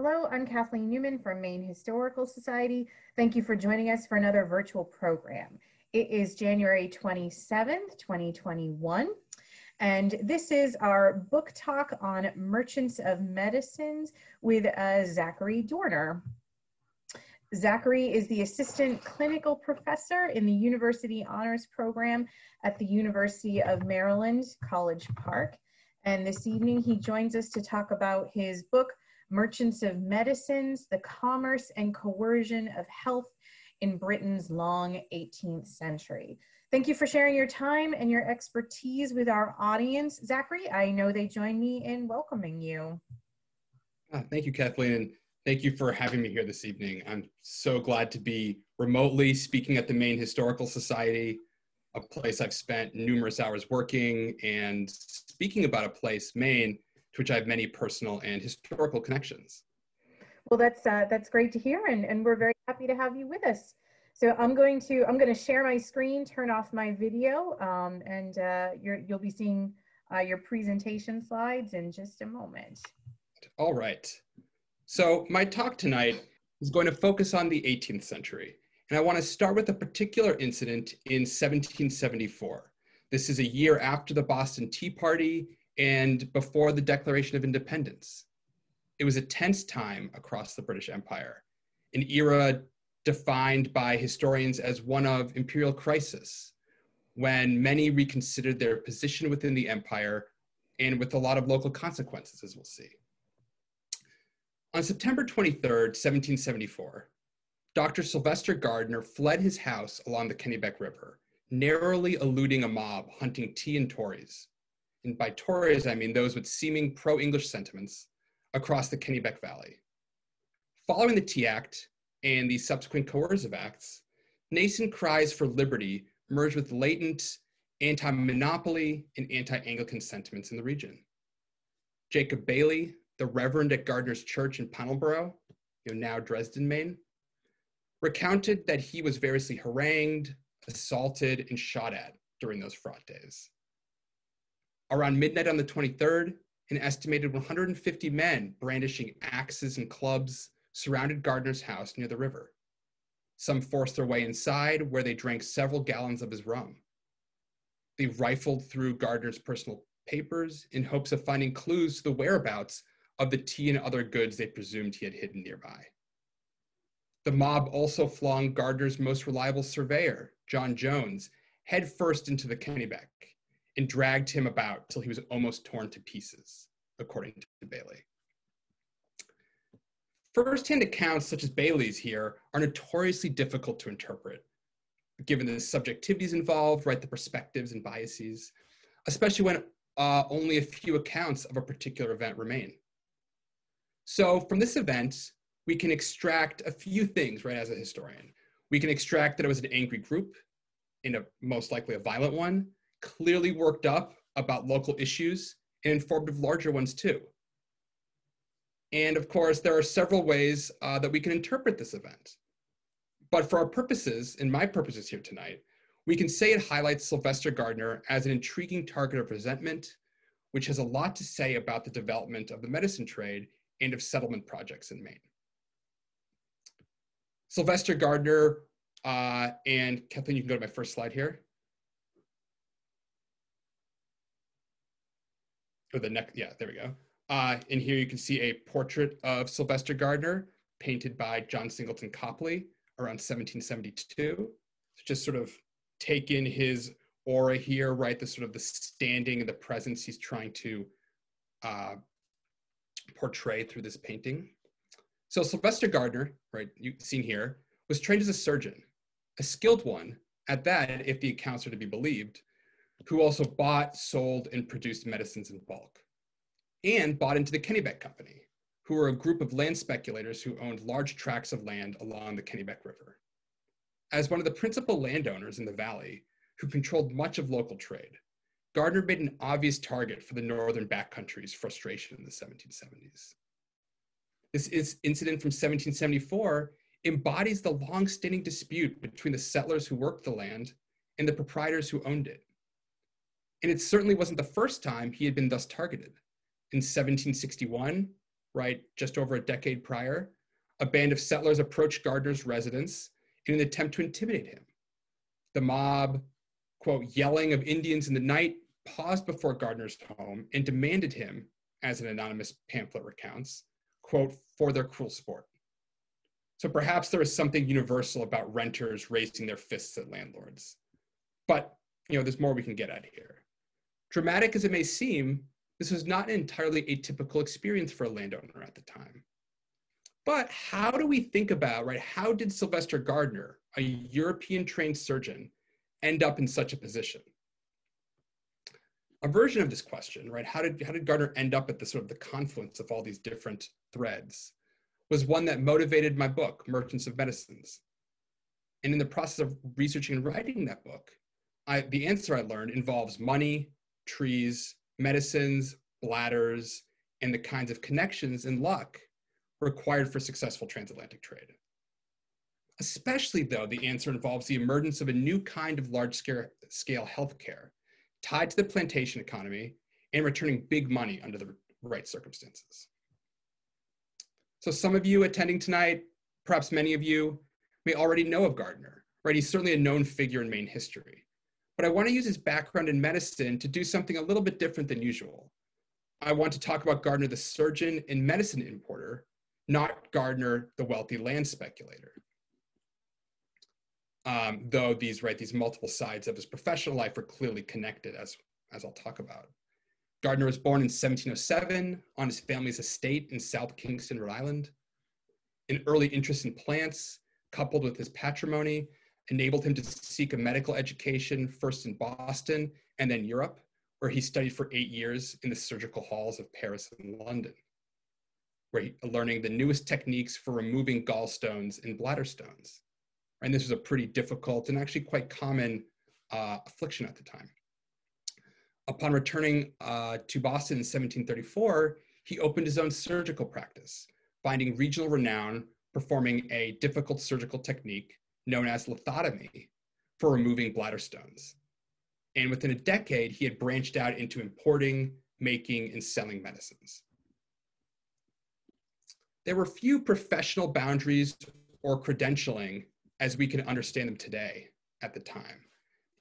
Hello, I'm Kathleen Newman from Maine Historical Society. Thank you for joining us for another virtual program. It is January 27th, 2021, and this is our book talk on Merchants of Medicines with uh, Zachary Dorner. Zachary is the Assistant Clinical Professor in the University Honors Program at the University of Maryland, College Park. And this evening he joins us to talk about his book, Merchants of Medicines, the Commerce and Coercion of Health in Britain's Long 18th Century. Thank you for sharing your time and your expertise with our audience. Zachary, I know they join me in welcoming you. Ah, thank you, Kathleen, and thank you for having me here this evening. I'm so glad to be remotely speaking at the Maine Historical Society, a place I've spent numerous hours working and speaking about a place, Maine, to which I have many personal and historical connections. Well, that's uh, that's great to hear, and, and we're very happy to have you with us. So I'm going to I'm going to share my screen, turn off my video, um, and uh, you will be seeing uh, your presentation slides in just a moment. All right. So my talk tonight is going to focus on the 18th century, and I want to start with a particular incident in 1774. This is a year after the Boston Tea Party and before the Declaration of Independence. It was a tense time across the British Empire, an era defined by historians as one of imperial crisis, when many reconsidered their position within the empire and with a lot of local consequences, as we'll see. On September 23, 1774, Dr. Sylvester Gardiner fled his house along the Kennebec River, narrowly eluding a mob hunting tea and Tories and by Tories I mean those with seeming pro-English sentiments, across the Kennebec Valley. Following the Tea Act and the subsequent coercive acts, nascent cries for liberty merged with latent anti-monopoly and anti-Anglican sentiments in the region. Jacob Bailey, the Reverend at Gardiner's Church in Pownalborough, you know, now Dresden, Maine, recounted that he was variously harangued, assaulted, and shot at during those fraught days. Around midnight on the 23rd, an estimated 150 men brandishing axes and clubs surrounded Gardiner's house near the river. Some forced their way inside, where they drank several gallons of his rum. They rifled through Gardiner's personal papers in hopes of finding clues to the whereabouts of the tea and other goods they presumed he had hidden nearby. The mob also flung Gardiner's most reliable surveyor, John Jones, headfirst into the Kennebec, and dragged him about till he was almost torn to pieces, according to Bailey. First-hand accounts such as Bailey's here are notoriously difficult to interpret, given the subjectivities involved, right, the perspectives and biases, especially when uh, only a few accounts of a particular event remain. So from this event, we can extract a few things, right, as a historian. We can extract that it was an angry group, in a most likely a violent one, clearly worked up about local issues and informed of larger ones too. And of course, there are several ways uh, that we can interpret this event. But for our purposes, and my purposes here tonight, we can say it highlights Sylvester Gardiner as an intriguing target of resentment, which has a lot to say about the development of the medicine trade and of settlement projects in Maine. Sylvester Gardiner, uh, and Kathleen, you can go to my first slide here. Or the next, yeah, there we go. Uh, and here you can see a portrait of Sylvester Gardiner painted by John Singleton Copley around 1772. So just sort of take in his aura here, right? The sort of the standing and the presence he's trying to uh, portray through this painting. So Sylvester Gardiner, right, you seen here, was trained as a surgeon, a skilled one at that, if the accounts are to be believed, who also bought, sold, and produced medicines in bulk, and bought into the Kennebec Company, who were a group of land speculators who owned large tracts of land along the Kennebec River. As one of the principal landowners in the valley, who controlled much of local trade, Gardiner made an obvious target for the northern backcountry's frustration in the 1770s. This is incident from 1774 embodies the long-standing dispute between the settlers who worked the land and the proprietors who owned it. And it certainly wasn't the first time he had been thus targeted. In 1761, right, just over a decade prior, a band of settlers approached Gardiner's residence in an attempt to intimidate him. The mob, quote, yelling of Indians in the night, paused before Gardner's home and demanded him, as an anonymous pamphlet recounts, quote, for their cruel sport. So perhaps there is something universal about renters raising their fists at landlords. But you know, there's more we can get at here. Dramatic as it may seem, this was not an entirely atypical experience for a landowner at the time. But how do we think about, right, how did Sylvester Gardiner, a European trained surgeon, end up in such a position? A version of this question, right, how did, how did Gardiner end up at the sort of the confluence of all these different threads, was one that motivated my book, Merchants of Medicines. And in the process of researching and writing that book, I, the answer I learned involves money, trees, medicines, bladders, and the kinds of connections and luck required for successful transatlantic trade. Especially though, the answer involves the emergence of a new kind of large scale, healthcare tied to the plantation economy and returning big money under the right circumstances. So some of you attending tonight, perhaps many of you, may already know of Gardiner, right? He's certainly a known figure in Maine history. But I want to use his background in medicine to do something a little bit different than usual. I want to talk about Gardiner, the surgeon and medicine importer, not Gardiner, the wealthy land speculator. Um, though these right these multiple sides of his professional life are clearly connected, as as I'll talk about. Gardiner was born in 1707 on his family's estate in South Kingstown, Rhode Island. An early interest in plants, coupled with his patrimony, enabled him to seek a medical education first in Boston and then Europe, where he studied for eight years in the surgical halls of Paris and London, where he, learning the newest techniques for removing gallstones and bladder stones. And this was a pretty difficult and actually quite common uh, affliction at the time. Upon returning uh, to Boston in 1734, he opened his own surgical practice, finding regional renown performing a difficult surgical technique known as lithotomy for removing bladder stones. And within a decade, he had branched out into importing, making, and selling medicines. There were few professional boundaries or credentialing as we can understand them today at the time.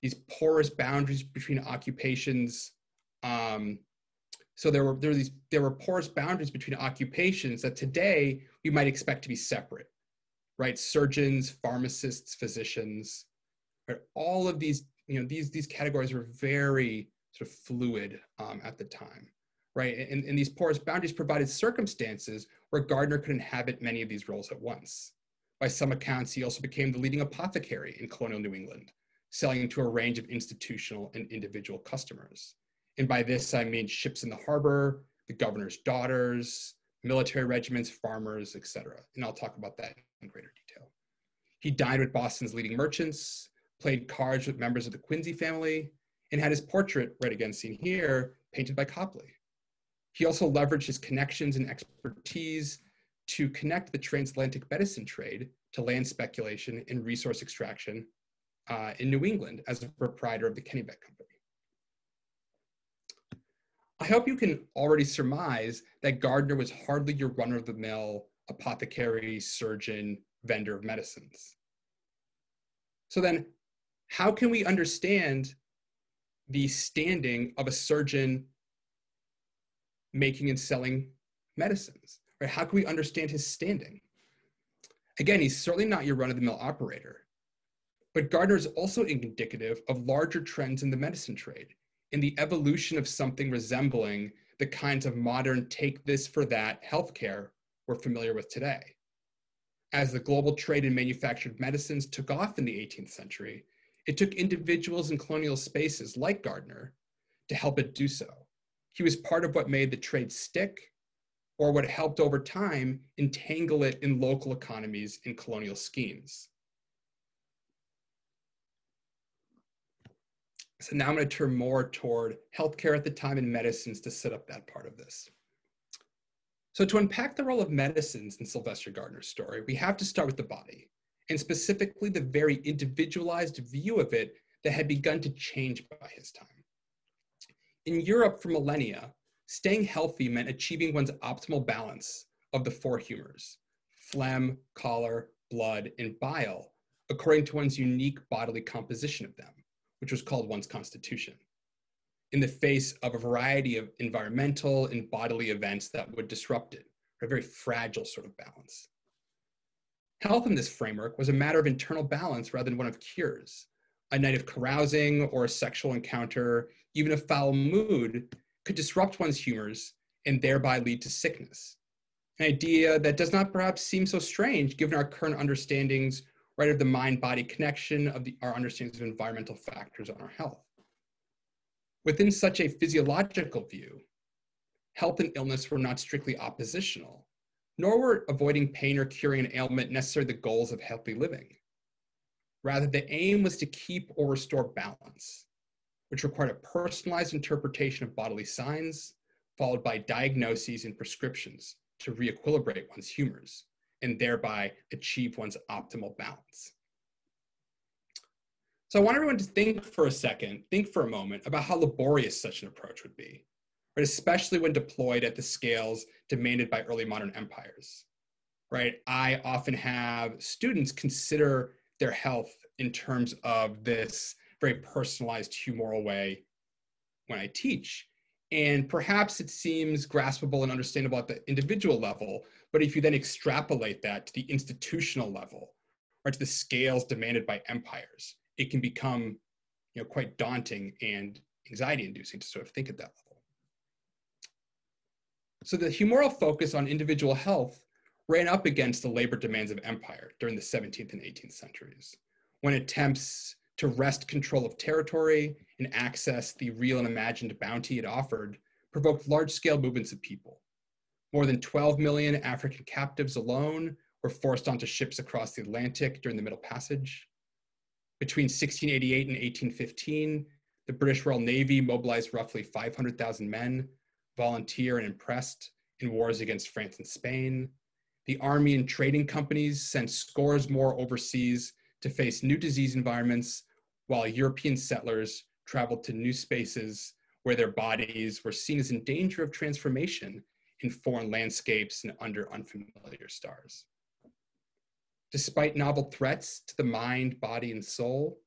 These porous boundaries between occupations. Um, so there were there were these there were porous boundaries between occupations that today we might expect to be separate right? Surgeons, pharmacists, physicians, right? All of these, you know, these, these categories were very sort of fluid um, at the time, right? And, and these porous boundaries provided circumstances where Gardiner could inhabit many of these roles at once. By some accounts, he also became the leading apothecary in colonial New England, selling to a range of institutional and individual customers. And by this, I mean ships in the harbor, the governor's daughters, military regiments, farmers, etc. And I'll talk about that in greater detail. He dined with Boston's leading merchants, played cards with members of the Quincy family, and had his portrait, right again seen here, painted by Copley. He also leveraged his connections and expertise to connect the transatlantic medicine trade to land speculation and resource extraction uh, in New England as a proprietor of the Kennebec Company. I hope you can already surmise that Gardiner was hardly your run of the mill apothecary, surgeon, vendor of medicines. So then, how can we understand the standing of a surgeon making and selling medicines? Right? How can we understand his standing? Again, he's certainly not your run of the mill operator, but Gardiner is also indicative of larger trends in the medicine trade in the evolution of something resembling the kinds of modern take this for that healthcare we're familiar with today. As the global trade in manufactured medicines took off in the 18th century, it took individuals in colonial spaces like Gardiner to help it do so. He was part of what made the trade stick or what helped over time entangle it in local economies and colonial schemes. So now I'm going to turn more toward healthcare at the time and medicines to set up that part of this. So to unpack the role of medicines in Sylvester Gardiner's story, we have to start with the body, and specifically the very individualized view of it that had begun to change by his time. In Europe for millennia, staying healthy meant achieving one's optimal balance of the four humors phlegm, choler, blood, and bile, according to one's unique bodily composition of them, which was called one's constitution, in the face of a variety of environmental and bodily events that would disrupt it, a very fragile sort of balance. Health in this framework was a matter of internal balance rather than one of cures. A night of carousing or a sexual encounter, even a foul mood, could disrupt one's humors and thereby lead to sickness. An idea that does not perhaps seem so strange given our current understandings right of the mind-body connection of the, our understandings of environmental factors on our health. Within such a physiological view, health and illness were not strictly oppositional, nor were avoiding pain or curing an ailment necessarily the goals of healthy living. Rather, the aim was to keep or restore balance, which required a personalized interpretation of bodily signs, followed by diagnoses and prescriptions to re-equilibrate one's humors and thereby achieve one's optimal balance. So I want everyone to think for a second, think for a moment about how laborious such an approach would be, right? Especially when deployed at the scales demanded by early modern empires, right? I often have students consider their health in terms of this very personalized humoral way when I teach. And perhaps it seems graspable and understandable at the individual level, but if you then extrapolate that to the institutional level, or to the scales demanded by empires, it can become you know, quite daunting and anxiety inducing to sort of think at that level. So the humoral focus on individual health ran up against the labor demands of empire during the 17th and 18th centuries, when attempts to wrest control of territory and access the real and imagined bounty it offered provoked large scale movements of people. More than 12 million African captives alone were forced onto ships across the Atlantic during the Middle Passage. Between 1688 and 1815, the British Royal Navy mobilized roughly 500,000 men, volunteer and impressed in wars against France and Spain. The army and trading companies sent scores more overseas to face new disease environments while European settlers traveled to new spaces where their bodies were seen as in danger of transformation in foreign landscapes and under unfamiliar stars. Despite novel threats to the mind, body, and soul,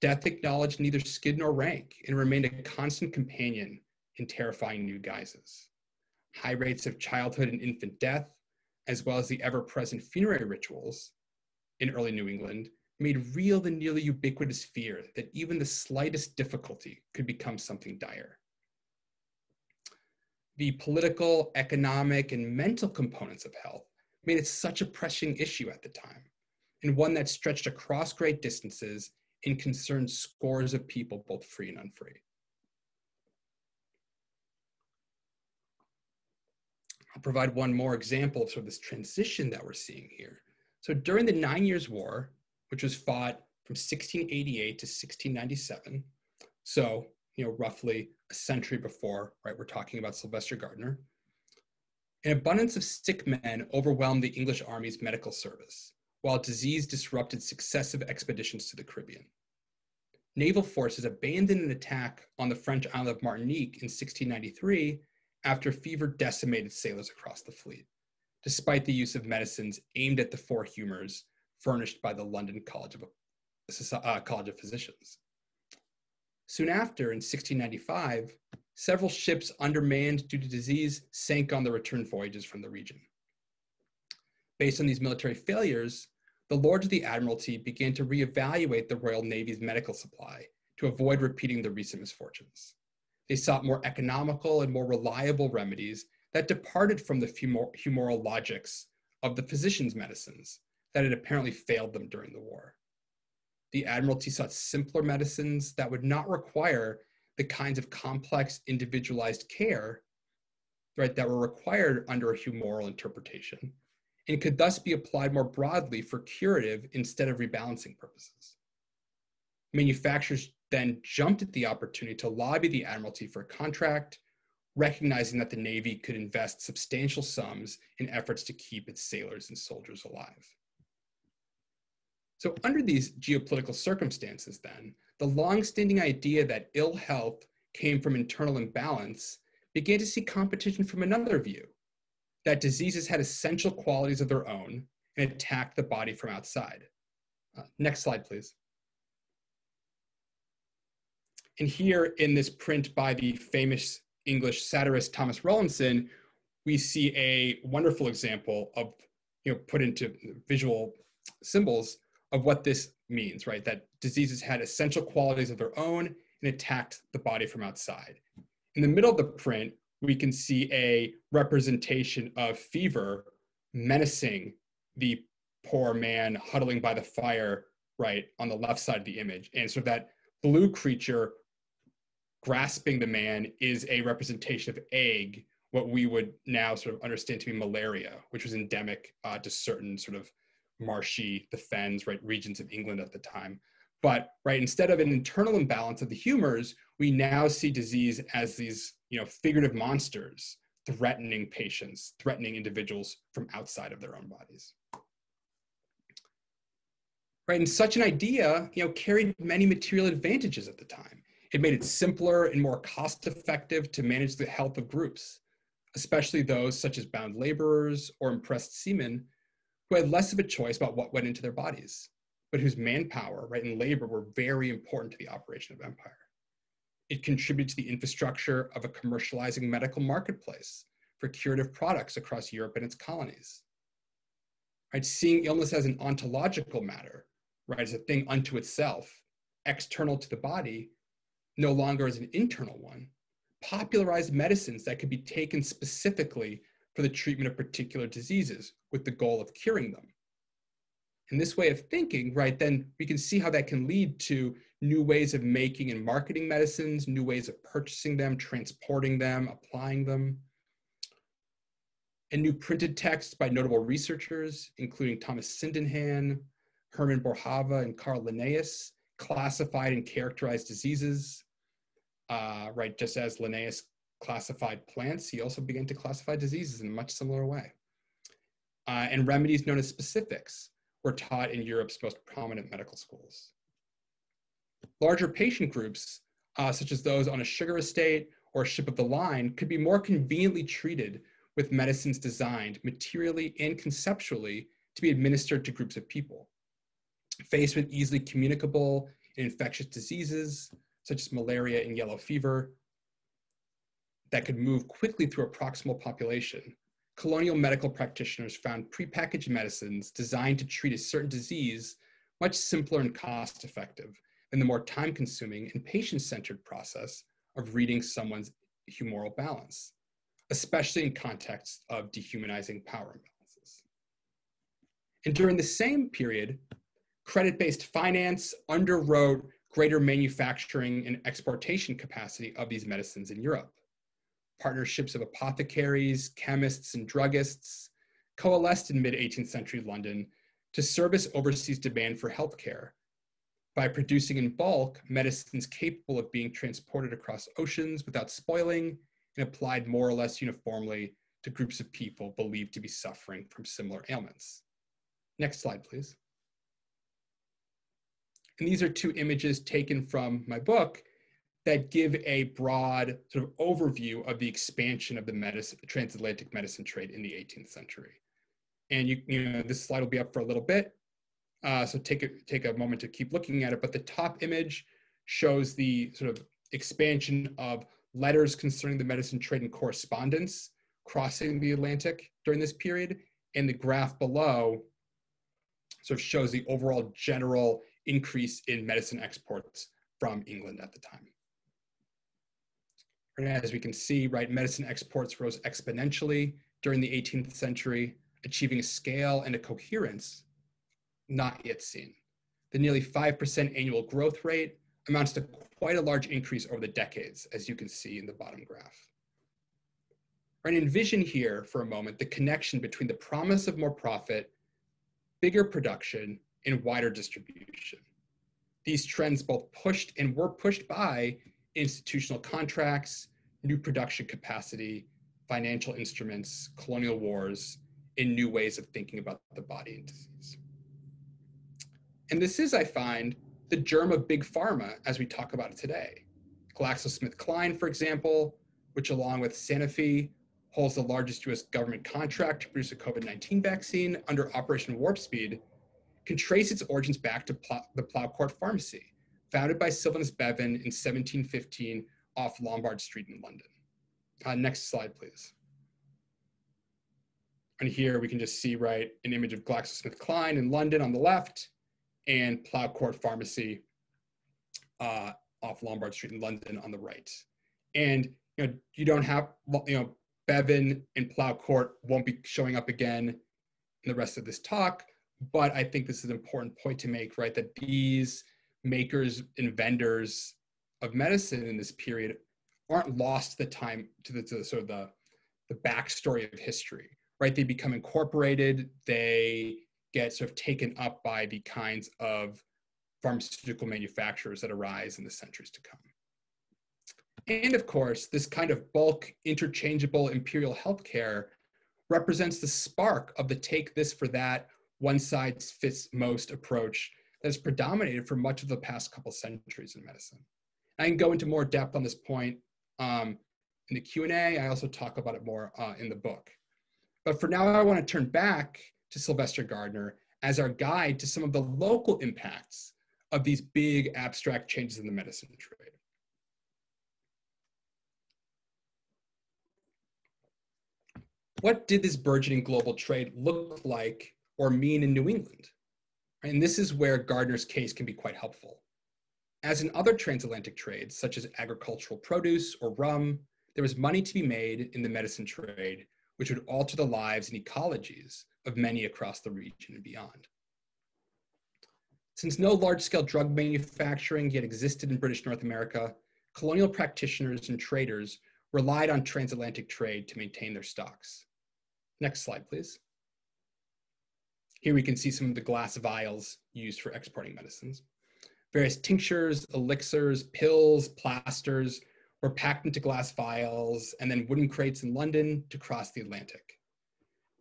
death acknowledged neither skid nor rank and remained a constant companion in terrifying new guises. High rates of childhood and infant death, as well as the ever present funerary rituals in early New England, made real the nearly ubiquitous fear that even the slightest difficulty could become something dire. The political, economic, and mental components of health made it such a pressing issue at the time, and one that stretched across great distances and concerned scores of people, both free and unfree. I'll provide one more example of sort of this transition that we're seeing here. So during the Nine Years' War, which was fought from 1688 to 1697. So, you know, roughly a century before, right? We're talking about Sylvester Gardiner. An abundance of sick men overwhelmed the English Army's medical service, while disease disrupted successive expeditions to the Caribbean. Naval forces abandoned an attack on the French island of Martinique in 1693 after fever decimated sailors across the fleet, despite the use of medicines aimed at the four humors furnished by the London College of, uh, College of Physicians. Soon after, in 1695, several ships undermanned due to disease sank on the return voyages from the region. Based on these military failures, the Lords of the Admiralty began to reevaluate the Royal Navy's medical supply to avoid repeating the recent misfortunes. They sought more economical and more reliable remedies that departed from the humoral logics of the physician's medicines that had apparently failed them during the war. The Admiralty sought simpler medicines that would not require the kinds of complex individualized care right, that were required under a humoral interpretation and could thus be applied more broadly for curative instead of rebalancing purposes. Manufacturers then jumped at the opportunity to lobby the Admiralty for a contract, recognizing that the Navy could invest substantial sums in efforts to keep its sailors and soldiers alive. So, under these geopolitical circumstances, then, the long-standing idea that ill health came from internal imbalance began to see competition from another view that diseases had essential qualities of their own and attacked the body from outside. Uh, next slide, please. And here in this print by the famous English satirist Thomas Rowlandson, we see a wonderful example of, you know, put into visual symbols of what this means, right? That diseases had essential qualities of their own and attacked the body from outside. In the middle of the print, we can see a representation of fever menacing the poor man huddling by the fire, right, on the left side of the image. And so that blue creature grasping the man is a representation of egg, what we would now sort of understand to be malaria, which was endemic uh, to certain sort of marshy, the fens, right, regions of England at the time. But right, instead of an internal imbalance of the humors, we now see disease as these, you know, figurative monsters threatening patients, threatening individuals from outside of their own bodies. Right, and such an idea, you know, carried many material advantages at the time. It made it simpler and more cost effective to manage the health of groups, especially those such as bound laborers or impressed seamen who had less of a choice about what went into their bodies, but whose manpower, right, and labor were very important to the operation of empire. It contributed to the infrastructure of a commercializing medical marketplace for curative products across Europe and its colonies. Right, seeing illness as an ontological matter, right, as a thing unto itself, external to the body, no longer as an internal one, popularized medicines that could be taken specifically for the treatment of particular diseases with the goal of curing them. In this way of thinking, right, then we can see how that can lead to new ways of making and marketing medicines, new ways of purchasing them, transporting them, applying them. And new printed texts by notable researchers, including Thomas Sydenham, Herman Boerhaave, and Carl Linnaeus, classified and characterized diseases, uh, right? Just as Linnaeus classified plants, he also began to classify diseases in a much similar way. Uh, and remedies known as specifics were taught in Europe's most prominent medical schools. Larger patient groups, uh, such as those on a sugar estate or ship of the line, could be more conveniently treated with medicines designed materially and conceptually to be administered to groups of people. Faced with easily communicable and infectious diseases, such as malaria and yellow fever, that could move quickly through a proximal population, colonial medical practitioners found prepackaged medicines designed to treat a certain disease much simpler and cost effective than the more time consuming and patient centered process of reading someone's humoral balance, especially in context of dehumanizing power imbalances. And during the same period, credit based finance underwrote greater manufacturing and exportation capacity of these medicines in Europe. Partnerships of apothecaries, chemists, and druggists coalesced in mid 18th century London to service overseas demand for healthcare by producing in bulk medicines capable of being transported across oceans without spoiling and applied more or less uniformly to groups of people believed to be suffering from similar ailments. Next slide, please. And these are two images taken from my book that give a broad sort of overview of the expansion of the medicine, transatlantic medicine trade in the 18th century. And you, you know, this slide will be up for a little bit. Uh, so take a, take a moment to keep looking at it. But the top image shows the sort of expansion of letters concerning the medicine trade and correspondence crossing the Atlantic during this period. And the graph below sort of shows the overall general increase in medicine exports from England at the time. And as we can see, right, medicine exports rose exponentially during the 18th century, achieving a scale and a coherence not yet seen. The nearly 5% annual growth rate amounts to quite a large increase over the decades, as you can see in the bottom graph. Right, envision here for a moment the connection between the promise of more profit, bigger production, and wider distribution. These trends both pushed and were pushed by institutional contracts, new production capacity, financial instruments, colonial wars, and new ways of thinking about the body and disease. And this is, I find, the germ of big pharma as we talk about it today. GlaxoSmithKline, for example, which along with Sanofi holds the largest US government contract to produce a COVID 19 vaccine under Operation Warp Speed, can trace its origins back to Pl- the Plough Court Pharmacy, founded by Sylvanus Bevan in 1715 off Lombard Street in London. Uh, next slide, please. And here we can just see, right, an image of GlaxoSmithKline in London on the left and Plough Court Pharmacy uh, off Lombard Street in London on the right. And you know, you don't have, you know, Bevan and Plough Court won't be showing up again in the rest of this talk, but I think this is an important point to make, right? That these makers and vendors of medicine in this period aren't lost the time to the, to the sort of the, the backstory of history, right? They become incorporated, they get sort of taken up by the kinds of pharmaceutical manufacturers that arise in the centuries to come. And of course, this kind of bulk interchangeable imperial healthcare represents the spark of the take this for that, one size fits most approach that has predominated for much of the past couple centuries in medicine. I can go into more depth on this point um, in the Q&A. I also talk about it more uh, in the book. But for now, I want to turn back to Sylvester Gardiner as our guide to some of the local impacts of these big abstract changes in the medicine trade. What did this burgeoning global trade look like or mean in New England? And this is where Gardiner's case can be quite helpful. As in other transatlantic trades, such as agricultural produce or rum, there was money to be made in the medicine trade, which would alter the lives and ecologies of many across the region and beyond. Since no large scale drug manufacturing yet existed in British North America, colonial practitioners and traders relied on transatlantic trade to maintain their stocks. Next slide, please. Here we can see some of the glass vials used for exporting medicines. Various tinctures, elixirs, pills, plasters were packed into glass vials and then wooden crates in London to cross the Atlantic,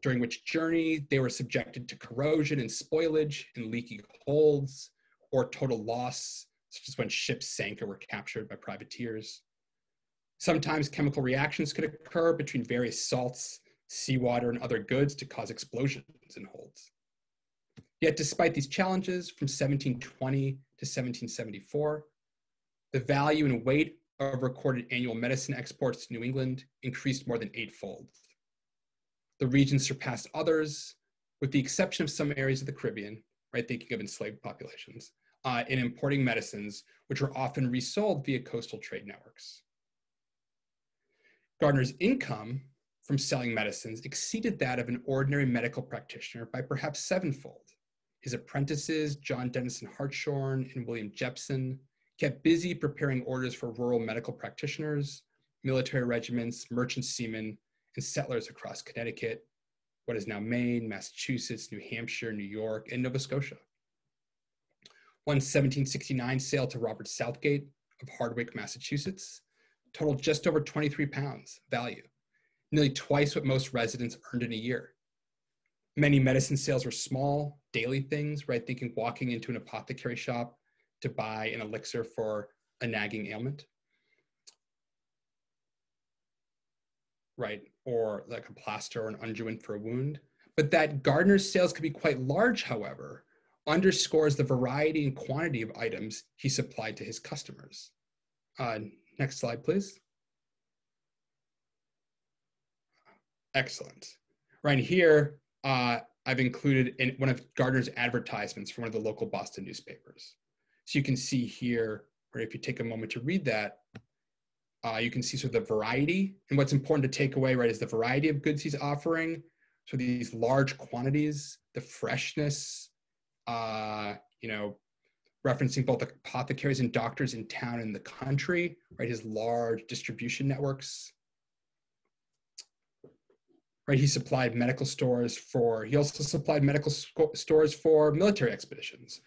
during which journey they were subjected to corrosion and spoilage in leaky holds or total loss, such as when ships sank or were captured by privateers. Sometimes chemical reactions could occur between various salts, seawater, and other goods to cause explosions in holds. Yet, despite these challenges from 1720 to 1774, the value and weight of recorded annual medicine exports to New England increased more than eightfold. The region surpassed others, with the exception of some areas of the Caribbean, right, thinking of enslaved populations, uh, in importing medicines, which were often resold via coastal trade networks. Gardiner's income from selling medicines exceeded that of an ordinary medical practitioner by perhaps sevenfold. His apprentices, John Dennison Hartshorn and William Jepson, kept busy preparing orders for rural medical practitioners, military regiments, merchant seamen, and settlers across Connecticut, what is now Maine, Massachusetts, New Hampshire, New York, and Nova Scotia. One 1769 sale to Robert Southgate of Hardwick, Massachusetts, totaled just over 23 pounds value, nearly twice what most residents earned in a year. Many medicine sales were small, daily things, right? Thinking walking into an apothecary shop to buy an elixir for a nagging ailment, right? Or like a plaster or an unguent for a wound. But that Gardiner's sales could be quite large, however, underscores the variety and quantity of items he supplied to his customers. Uh, next slide, please. Excellent. Right here, uh, I've included in one of Gardiner's advertisements from one of the local Boston newspapers. So you can see here, or if you take a moment to read that, uh, you can see sort of the variety. And what's important to take away, right, is the variety of goods he's offering. So these large quantities, the freshness, uh, you know, referencing both apothecaries and doctors in town and the country, right, his large distribution networks right? He supplied medical stores for, he also supplied medical stores for military expeditions,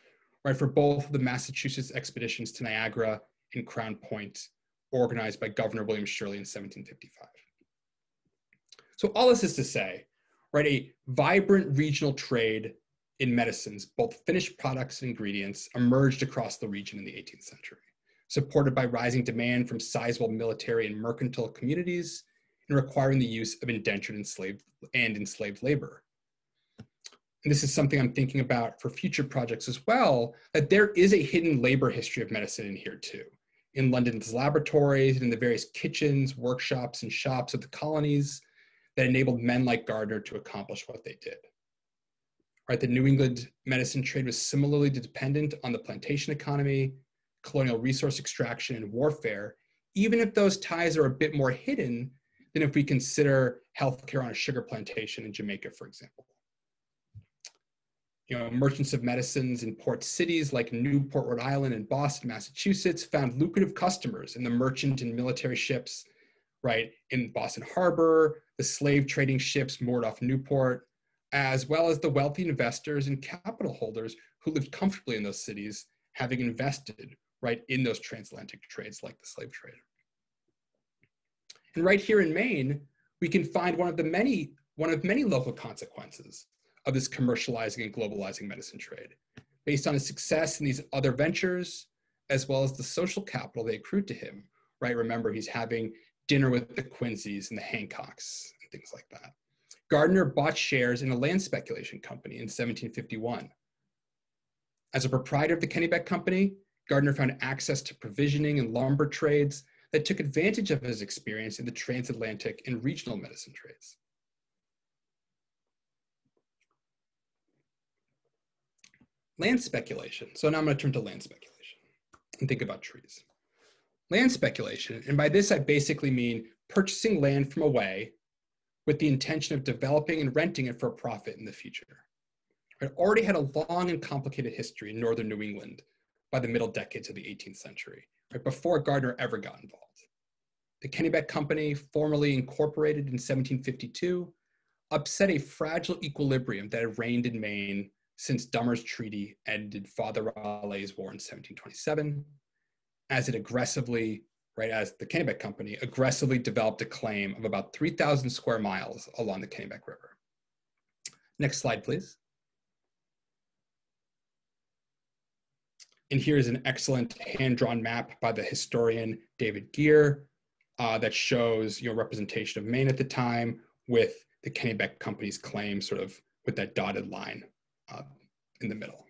right? For both the Massachusetts expeditions to Niagara and Crown Point, organized by Governor William Shirley in 1755. So all this is to say, right, a vibrant regional trade in medicines, both finished products and ingredients, emerged across the region in the 18th century. supported by rising demand from sizable military and mercantile communities, and requiring the use of indentured enslaved and enslaved labor. And this is something I'm thinking about for future projects as well, that there is a hidden labor history of medicine in here too. In London's laboratories and in the various kitchens, workshops, and shops of the colonies that enabled men like Gardiner to accomplish what they did. Right, the New England medicine trade was similarly dependent on the plantation economy, colonial resource extraction, and warfare, even if those ties are a bit more hidden than if we consider healthcare on a sugar plantation in Jamaica, for example you know, merchants of medicines in port cities like Newport, Rhode Island, and Boston, Massachusetts, found lucrative customers in the merchant and military ships, right, in Boston Harbor, the slave trading ships moored off Newport, as well as the wealthy investors and capital holders who lived comfortably in those cities, having invested, right, in those transatlantic trades like the slave trade. And right here in Maine, we can find one of the many, one of many local consequences of this commercializing and globalizing medicine trade. Based on his success in these other ventures, as well as the social capital they accrued to him, right? Remember, he's having dinner with the Quincy's and the Hancocks and things like that. Gardiner bought shares in a land speculation company in 1751. As a proprietor of the Kennebec Company, Gardiner found access to provisioning and lumber trades that took advantage of his experience in the transatlantic and regional medicine trades. land speculation. So now I'm going to turn to land speculation and think about trees. Land speculation, and by this I basically mean purchasing land from away with the intention of developing and renting it for a profit in the future. It already had a long and complicated history in northern New England by the middle decades of the 18th century, right before Gardiner ever got involved. The Kennebec Company, formally incorporated in 1752, upset a fragile equilibrium that had reigned in Maine since Dummer's Treaty ended Father Rale's War in 1727, as it aggressively, right, as the Kennebec Company aggressively developed a claim of about 3,000 square miles along the Kennebec River. Next slide, please. And here is an excellent hand-drawn map by the historian David Ghere uh, that shows your know, representation of Maine at the time with the Kennebec Company's claim sort of with that dotted line uh, in the middle.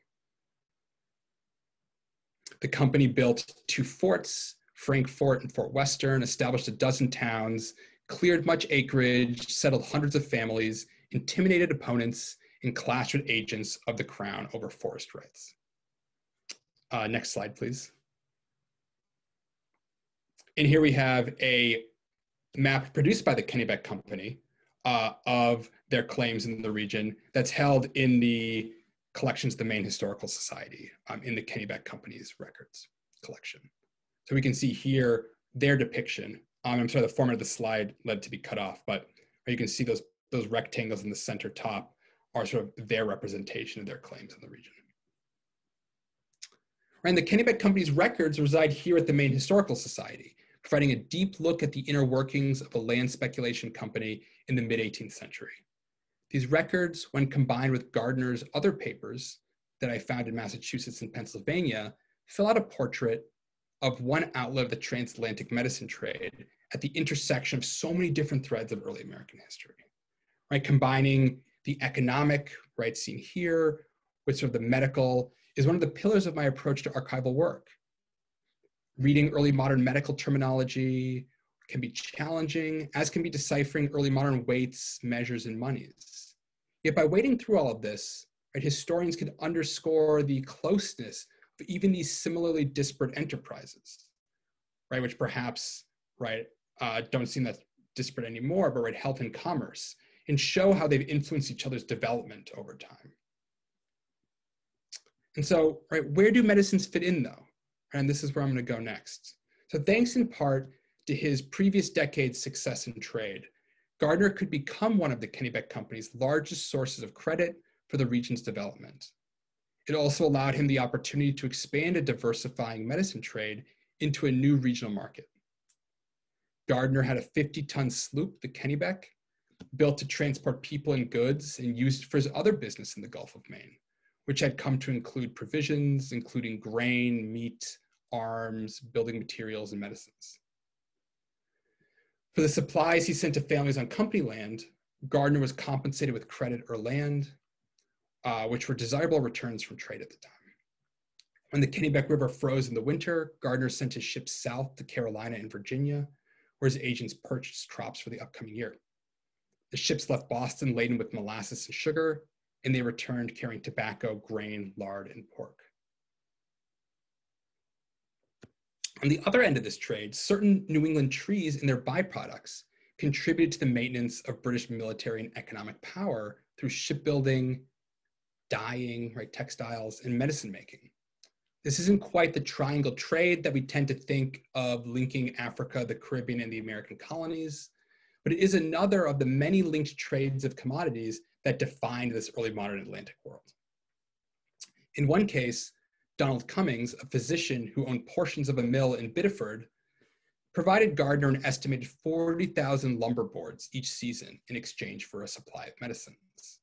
The company built two forts, Frankfort and Fort Western, established a dozen towns, cleared much acreage, settled hundreds of families, intimidated opponents, and clashed with agents of the crown over forest rights. Uh, next slide, please. And here we have a map produced by the Kennebec Company uh, of their claims in the region that's held in the collections of the Maine Historical Society um, in the Kennebec Company's records collection. So we can see here their depiction. Um, I'm sorry, the format of the slide led to be cut off, but you can see those, those rectangles in the center top are sort of their representation of their claims in the region. And the Kennebec Company's records reside here at the Maine Historical Society, providing a deep look at the inner workings of a land speculation company in the mid 18th century. These records, when combined with Gardiner's other papers that I found in Massachusetts and Pennsylvania, fill out a portrait of one outlet of the transatlantic medicine trade at the intersection of so many different threads of early American history, right? Combining the economic, right, seen here, with sort of the medical, is one of the pillars of my approach to archival work. Reading early modern medical terminology can be challenging, as can be deciphering early modern weights, measures, and monies. Yet by wading through all of this, right, historians can underscore the closeness of even these similarly disparate enterprises, right, which perhaps, right, uh, don't seem that disparate anymore, but right, health and commerce, and show how they've influenced each other's development over time. And so, right, where do medicines fit in though? And this is where I'm gonna go next. So thanks in part to his previous decade's success in trade, Gardiner could become one of the Kennebec Company's largest sources of credit for the region's development. It also allowed him the opportunity to expand a diversifying medicine trade into a new regional market. Gardiner had a 50 ton sloop, the Kennebec, built to transport people and goods and used for his other business in the Gulf of Maine, which had come to include provisions, including grain, meat, arms, building materials, and medicines. For the supplies he sent to families on company land, Gardiner was compensated with credit or land, uh, which were desirable returns from trade at the time. When the Kennebec River froze in the winter, Gardiner sent his ships south to Carolina and Virginia, where his agents purchased crops for the upcoming year. The ships left Boston laden with molasses and sugar, and they returned carrying tobacco, grain, lard, and pork. On the other end of this trade, certain New England trees and their byproducts contributed to the maintenance of British military and economic power through shipbuilding, dyeing, right, textiles, and medicine making. This isn't quite the triangle trade that we tend to think of linking Africa, the Caribbean, and the American colonies, but it is another of the many linked trades of commodities that defined this early modern Atlantic world. In one case, Donald Cummings, a physician who owned portions of a mill in Biddeford, provided Gardiner an estimated 40,000 lumber boards each season in exchange for a supply of medicines.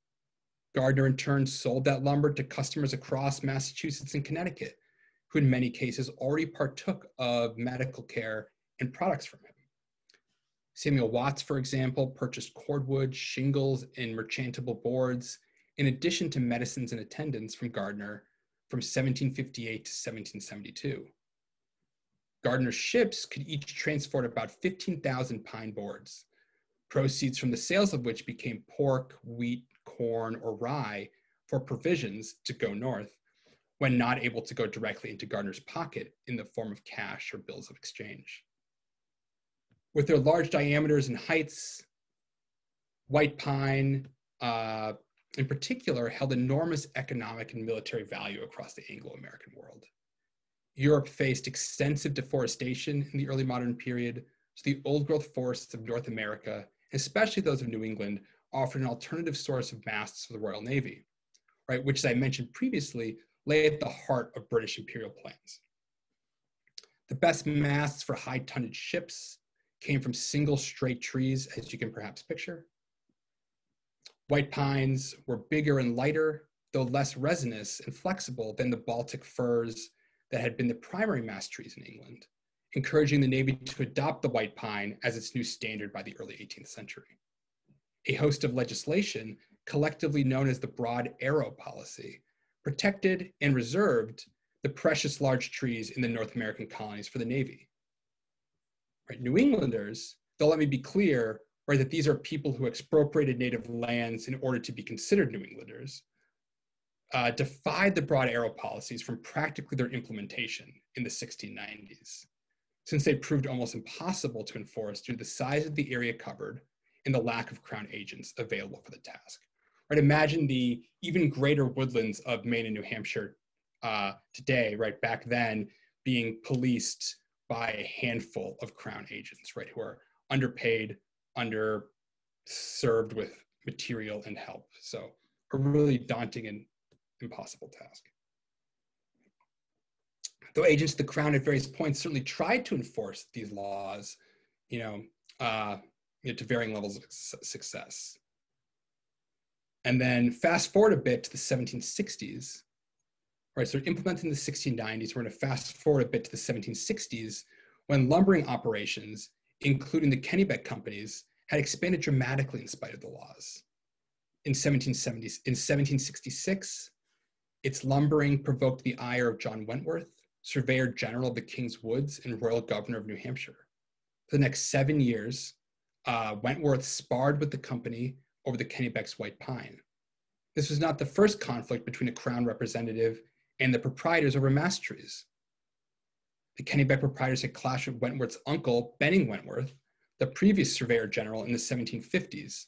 Gardiner in turn sold that lumber to customers across Massachusetts and Connecticut, who in many cases already partook of medical care and products from him. Samuel Watts, for example, purchased cordwood, shingles, and merchantable boards, in addition to medicines and attendants from Gardiner from 1758 to 1772. Gardiner's ships could each transport about 15,000 pine boards, proceeds from the sales of which became pork, wheat, corn, or rye for provisions to go north when not able to go directly into Gardiner's pocket in the form of cash or bills of exchange. With their large diameters and heights, white pine, uh, in particular, held enormous economic and military value across the Anglo American world. Europe faced extensive deforestation in the early modern period, so the old growth forests of North America, especially those of New England, offered an alternative source of masts for the Royal Navy, right, which, as I mentioned previously, lay at the heart of British imperial plans. The best masts for high tonnage ships came from single straight trees, as you can perhaps picture. White pines were bigger and lighter, though less resinous and flexible than the Baltic firs that had been the primary mast trees in England, encouraging the Navy to adopt the white pine as its new standard by the early 18th century. A host of legislation, collectively known as the Broad Arrow Policy, protected and reserved the precious large trees in the North American colonies for the Navy. Right, New Englanders, though let me be clear, right, that these are people who expropriated native lands in order to be considered New Englanders, uh, defied the broad arrow policies from practically their implementation in the 1690s, since they proved almost impossible to enforce due to the size of the area covered and the lack of crown agents available for the task. Right, imagine the even greater woodlands of Maine and New Hampshire uh, today, right, back then being policed by a handful of crown agents, right, who are underpaid, underserved with material and help. So a really daunting and impossible task. Though agents of the crown at various points certainly tried to enforce these laws, you know, uh, you know, to varying levels of success. And then fast forward a bit to the 1760s, right? So implementing the 1690s, we're going to fast forward a bit to the 1760s when lumbering operations including the Kennebec companies, had expanded dramatically in spite of the laws. In 1770, in 1766, its lumbering provoked the ire of John Wentworth, Surveyor General of the King's Woods and Royal Governor of New Hampshire. For the next seven years, uh, Wentworth sparred with the company over the Kennebec's white pine. This was not the first conflict between a crown representative and the proprietors over mast trees. The Kennebec proprietors had clashed with Wentworth's uncle, Benning Wentworth, the previous surveyor general in the 1750s,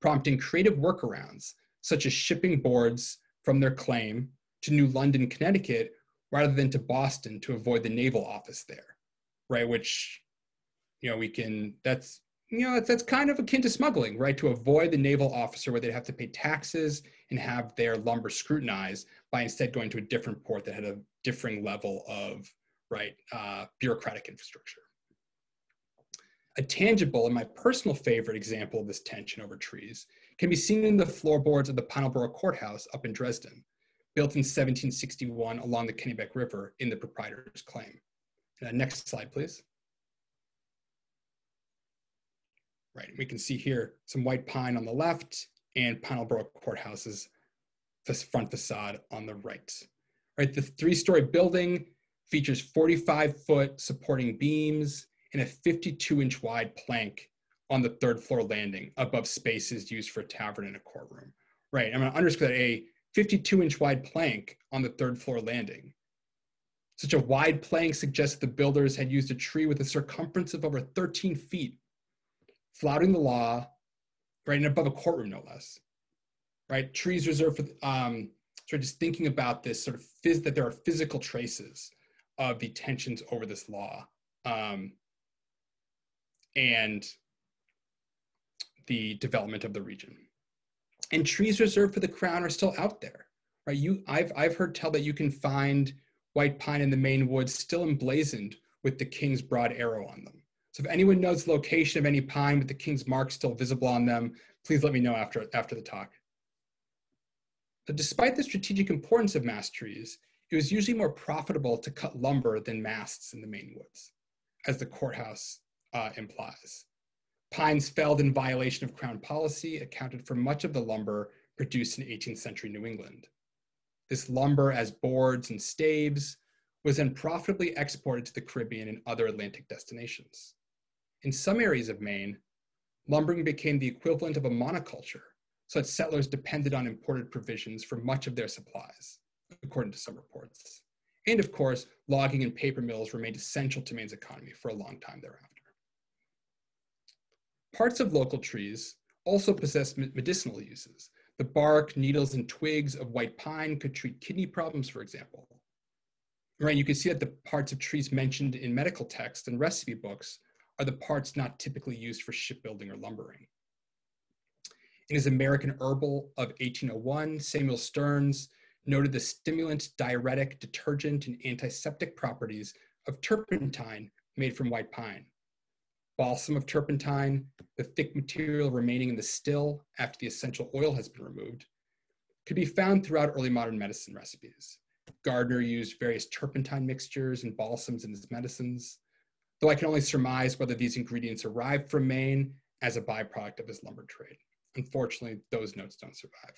prompting creative workarounds, such as shipping boards from their claim to New London, Connecticut, rather than to Boston to avoid the naval office there, right? Which, you know, we can, that's, you know, that's, that's kind of akin to smuggling, right? To avoid the naval officer where they'd have to pay taxes and have their lumber scrutinized by instead going to a different port that had a differing level of right, uh, bureaucratic infrastructure. A tangible and my personal favorite example of this tension over trees can be seen in the floorboards of the Pownalborough Courthouse up in Dresden, built in 1761 along the Kennebec River in the proprietor's claim. Uh, next slide, please. Right, we can see here some white pine on the left and Pownalborough Courthouse's front facade on the right. Right, the three-story building features 45 foot supporting beams and a 52 inch wide plank on the third floor landing above spaces used for a tavern and a courtroom. Right, I'm gonna underscore that a 52 inch wide plank on the third floor landing. Such a wide plank suggests the builders had used a tree with a circumference of over 13 feet, flouting the law, right, and above a courtroom, no less. Right, trees reserved for, um, sort of just thinking about this sort of phys- that there are physical traces of the tensions over this law. Um, and the development of the region. And trees reserved for the crown are still out there right? You i've i've heard tell that you can find white pine in the maine woods still emblazoned with the king's broad arrow on them so if anyone knows the location of any pine with the king's mark still visible on them please let me know after after the talk but despite the strategic importance of mast trees it was usually more profitable to cut lumber than masts in the maine woods as the courthouse uh, implies Pines felled in violation of Crown policy accounted for much of the lumber produced in 18th century New England. This lumber, as boards and staves, was then profitably exported to the Caribbean and other Atlantic destinations. In some areas of Maine, lumbering became the equivalent of a monoculture, so that settlers depended on imported provisions for much of their supplies, according to some reports. And of course, logging and paper mills remained essential to Maine's economy for a long time thereafter. Parts of local trees also possess medicinal uses. The bark, needles, and twigs of white pine could treat kidney problems, for example. Right, you can see that the parts of trees mentioned in medical texts and recipe books are the parts not typically used for shipbuilding or lumbering. In his American Herbal of 1801, Samuel Stearns noted the stimulant, diuretic, detergent, and antiseptic properties of turpentine made from white pine balsam of turpentine, the thick material remaining in the still after the essential oil has been removed, could be found throughout early modern medicine recipes. Gardiner used various turpentine mixtures and balsams in his medicines, though I can only surmise whether these ingredients arrived from Maine as a byproduct of his lumber trade. Unfortunately, those notes don't survive.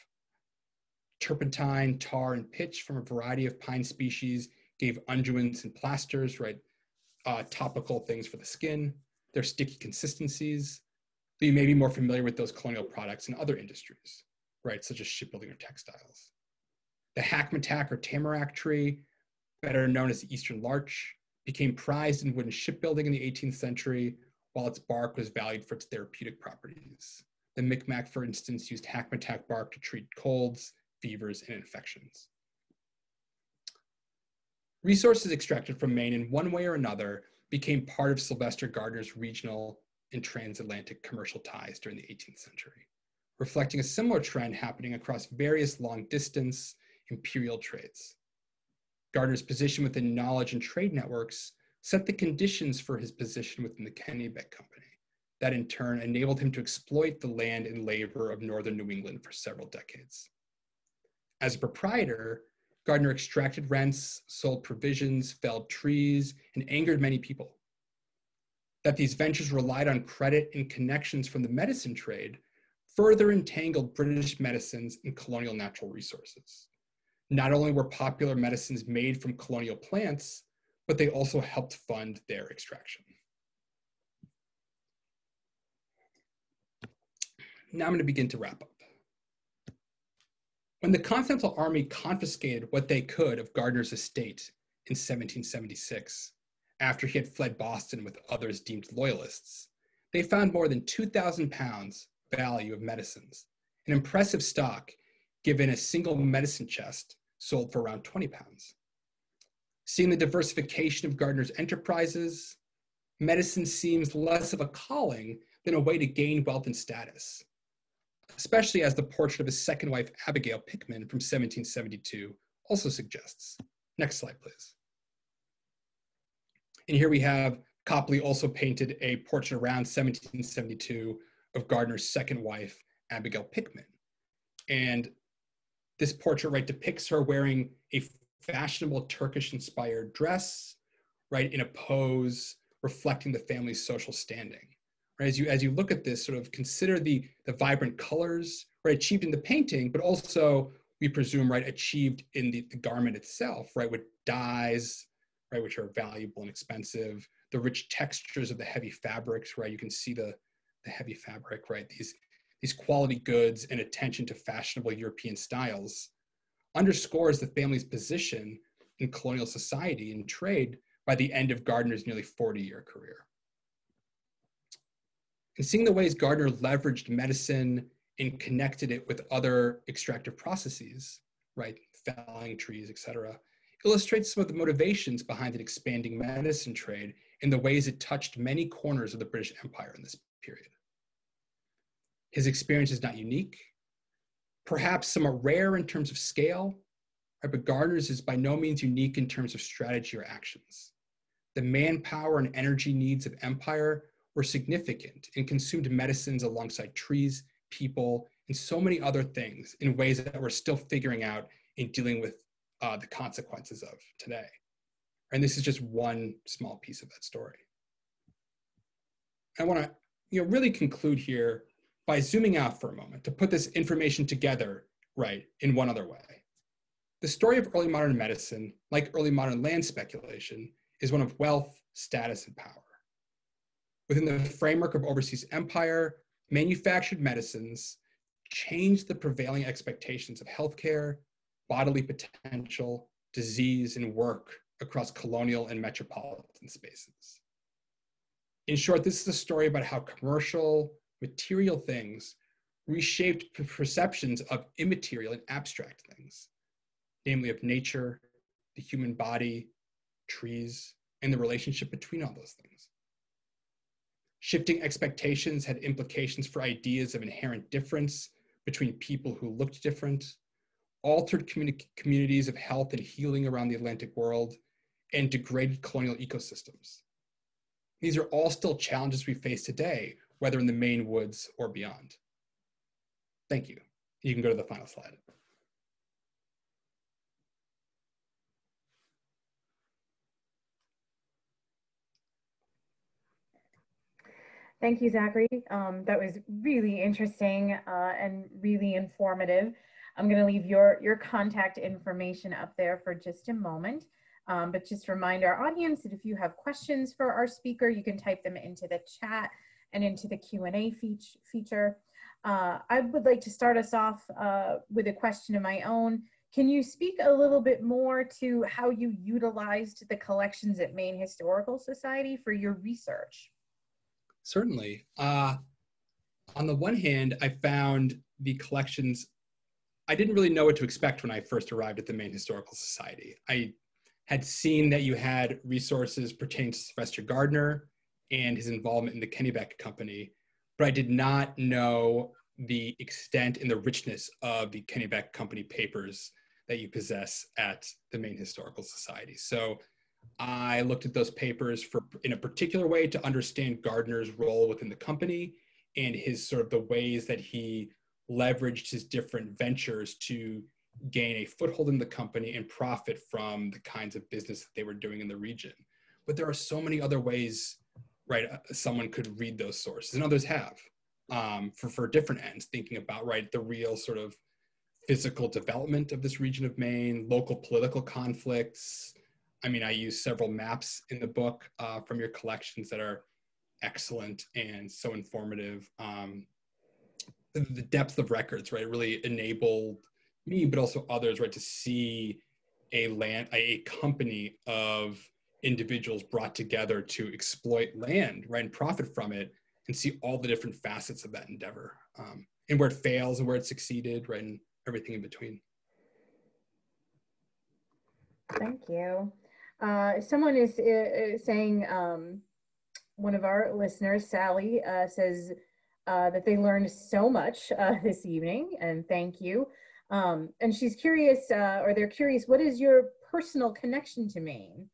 Turpentine, tar, and pitch from a variety of pine species gave unguents and plasters, right? Uh, topical things for the skin their sticky consistencies. You may be more familiar with those colonial products in other industries, right, such as shipbuilding or textiles. The hackmatack or tamarack tree, better known as the eastern larch, became prized in wooden shipbuilding in the 18th century, while its bark was valued for its therapeutic properties. The Micmac, for instance, used hackmatack bark to treat colds, fevers, and infections. Resources extracted from Maine in one way or another became part of Sylvester Gardiner's regional and transatlantic commercial ties during the 18th century, reflecting a similar trend happening across various long distance imperial trades. Gardiner's position within knowledge and trade networks set the conditions for his position within the Kennebec Company, that in turn enabled him to exploit the land and labor of northern New England for several decades. As a proprietor, Gardiner extracted rents, sold provisions, felled trees, and angered many people. That these ventures relied on credit and connections from the medicine trade further entangled British medicines and colonial natural resources. Not only were popular medicines made from colonial plants, but they also helped fund their extraction. Now I'm going to begin to wrap up. When the Continental Army confiscated what they could of Gardiner's estate in 1776, after he had fled Boston with others deemed loyalists, they found more than 2,000 pounds value of medicines, an impressive stock given a single medicine chest sold for around 20 pounds. Seeing the diversification of Gardiner's enterprises, medicine seems less of a calling than a way to gain wealth and status especially as the portrait of his second wife, Abigail Pickman from 1772, also suggests. Next slide, please. And here we have Copley also painted a portrait around 1772 of Gardiner's second wife, Abigail Pickman. And this portrait right depicts her wearing a fashionable Turkish inspired dress, right, in a pose reflecting the family's social standing. Right? As you as you look at this, sort of consider the the vibrant colors, right, achieved in the painting, but also we presume, right, achieved in the, the garment itself, right, with dyes, right, which are valuable and expensive, the rich textures of the heavy fabrics, right? You can see the, the heavy fabric, right? These, these quality goods and attention to fashionable European styles underscores the family's position in colonial society and trade by the end of Gardiner's nearly 40 year career. And seeing the ways Gardiner leveraged medicine and connected it with other extractive processes, right, felling trees, et cetera, illustrates some of the motivations behind an expanding medicine trade and the ways it touched many corners of the British Empire in this period. His experience is not unique, perhaps somewhat rare in terms of scale, right, but Gardiner's is by no means unique in terms of strategy or actions. The manpower and energy needs of empire were significant and consumed medicines alongside trees, people, and so many other things in ways that we're still figuring out in dealing with uh, the consequences of today. And this is just one small piece of that story. I want to you know, really conclude here by zooming out for a moment to put this information together right in one other way. The story of early modern medicine, like early modern land speculation, is one of wealth, status, and power. Within the framework of overseas empire, manufactured medicines changed the prevailing expectations of healthcare, bodily potential, disease, and work across colonial and metropolitan spaces. In short, this is a story about how commercial, material things reshaped perceptions of immaterial and abstract things, namely of nature, the human body, trees, and the relationship between all those things. Shifting expectations had implications for ideas of inherent difference between people who looked different, altered communi- communities of health and healing around the Atlantic world, and degraded colonial ecosystems. These are all still challenges we face today, whether in the Maine woods or beyond. Thank you. You can go to the final slide. Thank you, Zachary. Um, that was really interesting uh, and really informative. I'm going to leave your, your contact information up there for just a moment. Um, but just remind our audience that if you have questions for our speaker, you can type them into the chat and into the Q&A feature. Uh, I would like to start us off uh, with a question of my own. Can you speak a little bit more to how you utilized the collections at Maine Historical Society for your research? Certainly. Uh, on the one hand, I found the collections, I didn't really know what to expect when I first arrived at the Maine Historical Society. I had seen that you had resources pertaining to Sylvester Gardiner and his involvement in the Kennebec Company, but I did not know the extent and the richness of the Kennebec Company papers that you possess at the Maine Historical Society. So I looked at those papers for in a particular way to understand Gardiner's role within the company and his sort of the ways that he leveraged his different ventures to gain a foothold in the company and profit from the kinds of business that they were doing in the region. But there are so many other ways, right? Uh, someone could read those sources, and others have um, for for different ends, thinking about right the real sort of physical development of this region of Maine, local political conflicts, I mean, I use several maps in the book uh, from your collections that are excellent and so informative. Um, the, the depth of records, right, really enabled me, but also others, right, to see a land, a company of individuals brought together to exploit land, right, and profit from it, and see all the different facets of that endeavor, um, and where it fails and where it succeeded, right, and everything in between. Thank you. Uh, someone is uh, uh, saying, um, one of our listeners, Sally, uh, says uh, that they learned so much uh, this evening, and thank you. Um, and she's curious, or they're curious, what is your personal connection to Maine?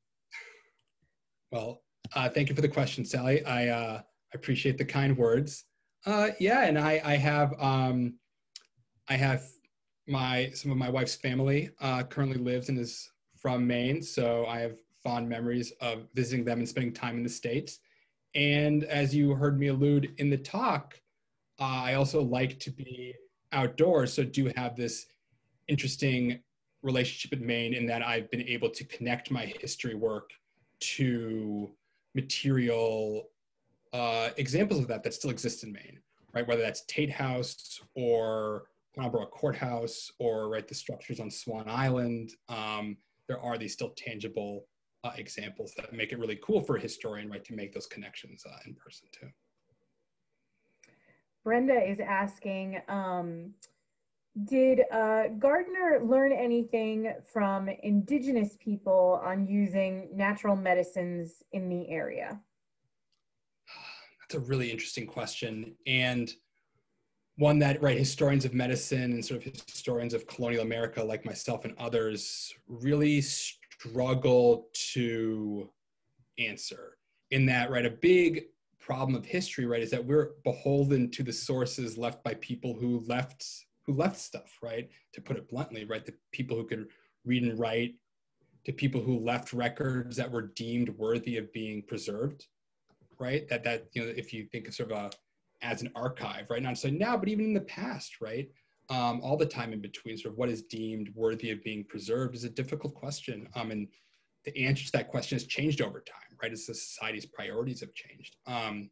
Well, thank you for the question, Sally. I appreciate the kind words. yeah, and I, I have um, I have my some of my wife's family currently lives and is from Maine, so I have fond memories of visiting them and spending time in the States. And as you heard me allude in the talk, uh, I also like to be outdoors, so do have this interesting relationship in Maine in that I've been able to connect my history work to material uh, examples of that that still exist in Maine, right? Whether that's Tate House or Pownalborough Courthouse or right the structures on Swan Island. Um, there are these still tangible uh, examples that make it really cool for a historian, right, to make those connections uh, in person too. Brenda is asking, um, did uh, Gardiner learn anything from indigenous people on using natural medicines in the area? That's a really interesting question. And one that, right, historians of medicine and sort of historians of colonial America, like myself and others, really struggle to answer. In that, right, a big problem of history, right, is that we're beholden to the sources left by people who left who left stuff, right? To put it bluntly, right, the people who could read and write, to people who left records that were deemed worthy of being preserved, right? That that you know, if you think of sort of a as an archive, right? Not necessarily now, but even in the past, right? Um, all the time in between, sort of what is deemed worthy of being preserved is a difficult question. Um, and the answer to that question has changed over time, right? As the society's priorities have changed. Um,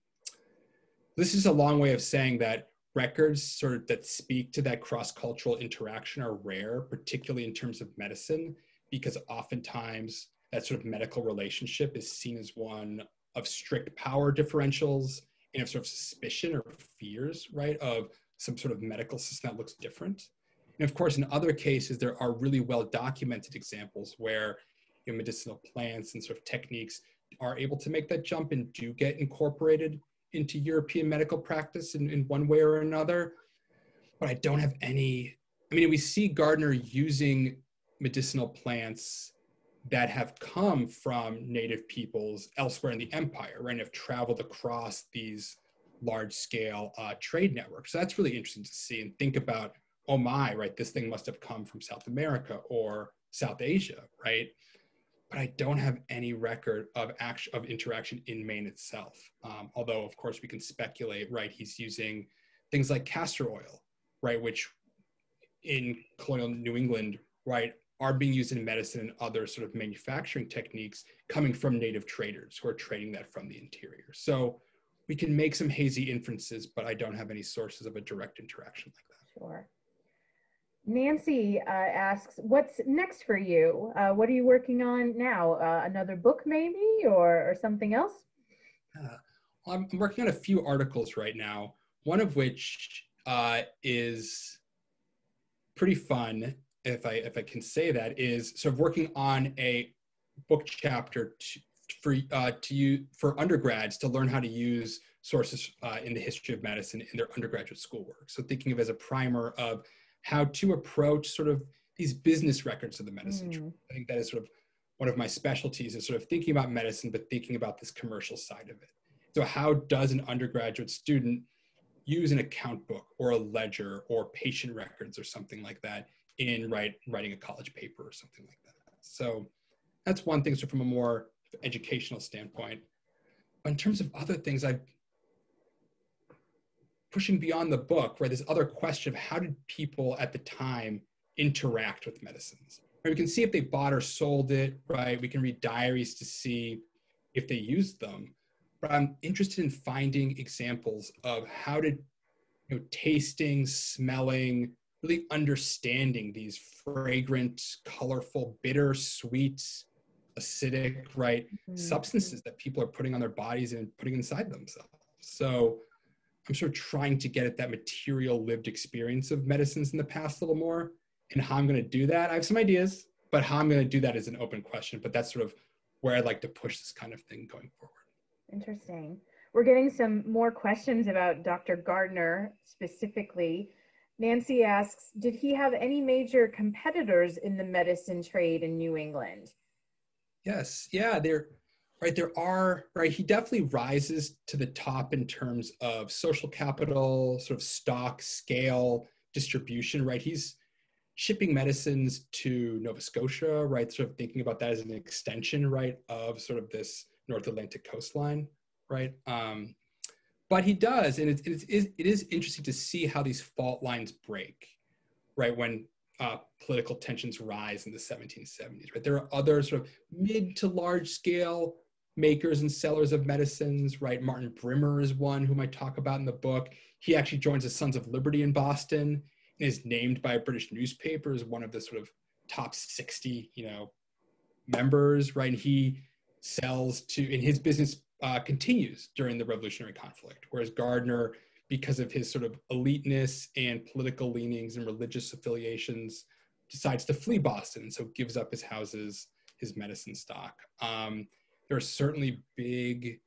this is a long way of saying that records sort of that speak to that cross-cultural interaction are rare, particularly in terms of medicine, because oftentimes that sort of medical relationship is seen as one of strict power differentials and of sort of suspicion or fears, right, of some sort of medical system that looks different. And of course, in other cases, there are really well documented examples where you know, medicinal plants and sort of techniques are able to make that jump and do get incorporated into European medical practice in, in one way or another. But I don't have any, I mean, we see Gardiner using medicinal plants that have come from native peoples elsewhere in the empire, right, and have traveled across these large scale uh, trade networks. So that's really interesting to see and think about, oh my, right, this thing must have come from South America or South Asia, right? But I don't have any record of action of interaction in Maine itself. Um, although, of course, we can speculate, right? He's using things like castor oil, right, which in colonial New England, right, are being used in medicine and other sort of manufacturing techniques coming from native traders who are trading that from the interior. So we can make some hazy inferences, but I don't have any sources of a direct interaction like that. Sure. Nancy uh, asks, what's next for you? Uh, what are you working on now? Uh, another book maybe or, or something else? Uh, I'm working on a few articles right now, one of which uh, is pretty fun if I if I can say that, is sort of working on a book chapter to, for uh, to use for undergrads to learn how to use sources uh, in the history of medicine in their undergraduate schoolwork. So thinking of as a primer of how to approach sort of these business records of the medicine. Mm. I think that is sort of one of my specialties is sort of thinking about medicine, but thinking about this commercial side of it. So how does an undergraduate student use an account book or a ledger or patient records or something like that in write, writing a college paper or something like that. So that's one thing so from a more educational standpoint. In terms of other things, I pushing beyond the book, right? This other question of how did people at the time interact with medicines? Right? We can see if they bought or sold it, right? We can read diaries to see if they used them. But I'm interested in finding examples of how did you know tasting, smelling, really understanding these fragrant, colorful, bitter, sweet, acidic, right, mm-hmm. substances that people are putting on their bodies and putting inside themselves. So I'm sort of trying to get at that material lived experience of medicines in the past a little more. And how I'm going to do that, I have some ideas, but how I'm going to do that is an open question. But that's sort of where I'd like to push this kind of thing going forward. Interesting. We're getting some more questions about Dr. Gardiner specifically. Nancy asks, did he have any major competitors in the medicine trade in New England? Yes, yeah, there, right, there are, right, he definitely rises to the top in terms of social capital, sort of stock, scale, distribution, right? He's shipping medicines to Nova Scotia, right? Sort of thinking about that as an extension, right, of sort of this North Atlantic coastline, right? Um, but he does, and it, it, is, it is interesting to see how these fault lines break, right? When uh, political tensions rise in the 1770s, right? There are other sort of mid to large scale makers and sellers of medicines, right? Martin Brimmer is one whom I talk about in the book. He actually joins the Sons of Liberty in Boston and is named by a British newspaper as one of the sort of top 60, you know, members, right? And he sells to, and his business uh, continues during the revolutionary conflict, whereas Gardiner, because of his sort of eliteness and political leanings and religious affiliations, decides to flee Boston and so gives up his houses, his medicine stock. Um, there are certainly big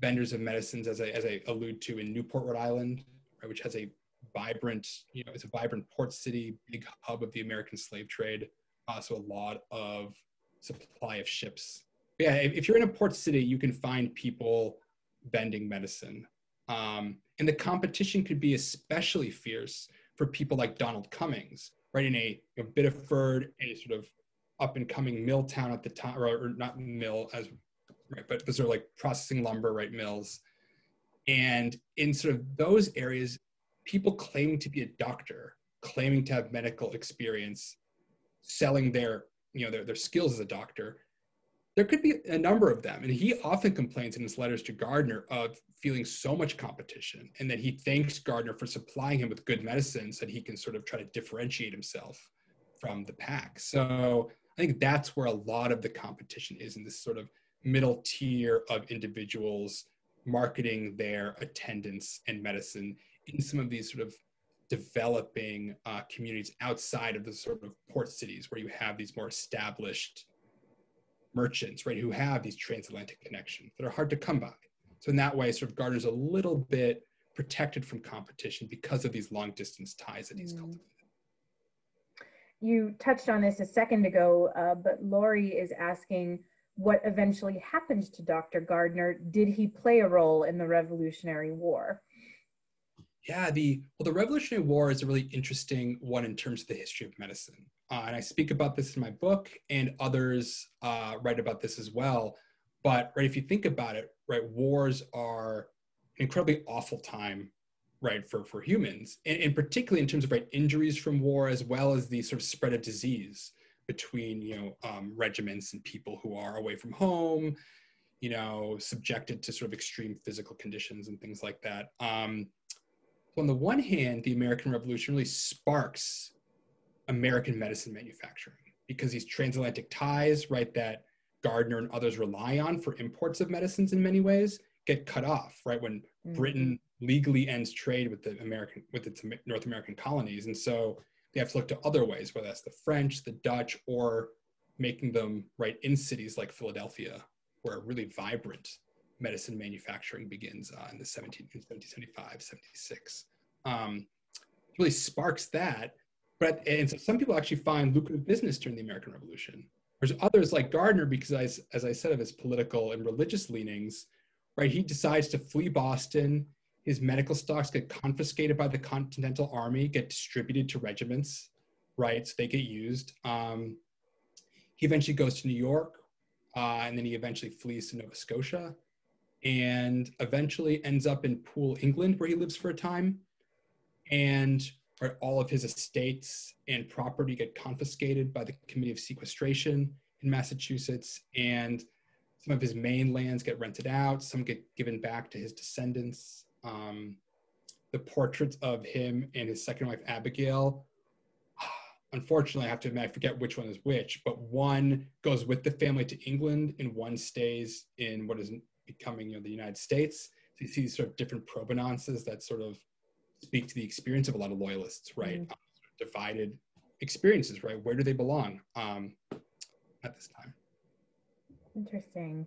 vendors of medicines, as I, as I allude to in Newport, Rhode Island, right, which has a vibrant, you know, it's a vibrant port city, big hub of the American slave trade. Also, a lot of supply of ships. But yeah, if, you're in a port city, you can find people vending medicine. Um, and the competition could be especially fierce for people like Donald Cummings, right? In a, a Biddeford, a sort of up and coming mill town at the time, or, or not mill as right, but those are like processing lumber, right, mills. And in sort of those areas, people claiming to be a doctor, claiming to have medical experience, selling their, you know, their, their skills as a doctor, there could be a number of them. And he often complains in his letters to Gardiner of feeling so much competition and that he thanks Gardiner for supplying him with good medicine so that he can sort of try to differentiate himself from the pack. So I think that's where a lot of the competition is in this sort of middle tier of individuals marketing their attendance and medicine in some of these sort of developing uh, communities outside of the sort of port cities where you have these more established merchants, right, who have these transatlantic connections that are hard to come by. So in that way, sort of Gardiner's a little bit protected from competition because of these long distance ties that he's mm. cultivated you touched on this a second ago, uh, but Lori is asking what eventually happened to Dr. Gardiner. Did he play a role in the Revolutionary War? Yeah, the well, the Revolutionary War is a really interesting one in terms of the history of medicine, uh, and I speak about this in my book, and others uh, write about this as well. But right, if you think about it, right, wars are an incredibly awful time right for for humans and, and, particularly in terms of right injuries from war as well as the sort of spread of disease between you know um, regiments and people who are away from home you know subjected to sort of extreme physical conditions and things like that um, on the one hand the american revolution really sparks american medicine manufacturing because these transatlantic ties right that gardiner and others rely on for imports of medicines in many ways get cut off right when mm-hmm. britain legally ends trade with the American with its North American colonies, and so they have to look to other ways, whether that's the French, the Dutch, or making them right in cities like Philadelphia, where really vibrant medicine manufacturing begins uh, in the 17, 1775, 76. Um, really sparks that. But and so some people actually find lucrative business during the American Revolution. There's others like Gardiner, because I, as I said, of his political and religious leanings, right? He decides to flee Boston his medical stocks get confiscated by the Continental Army, get distributed to regiments, right? So they get used. Um, he eventually goes to New York, uh, and then he eventually flees to Nova Scotia, and eventually ends up in Poole, England, where he lives for a time. And all of his estates and property get confiscated by the Committee of Sequestration in Massachusetts, and some of his Maine lands get rented out. Some get given back to his descendants um, the portraits of him and his second wife Abigail. Unfortunately, I have to admit I forget which one is which, but one goes with the family to England and one stays in what is becoming you know the United States. So you see these sort of different provenances that sort of speak to the experience of a lot of loyalists, right? Mm. Um, divided experiences, right? Where do they belong um, at this time? Interesting.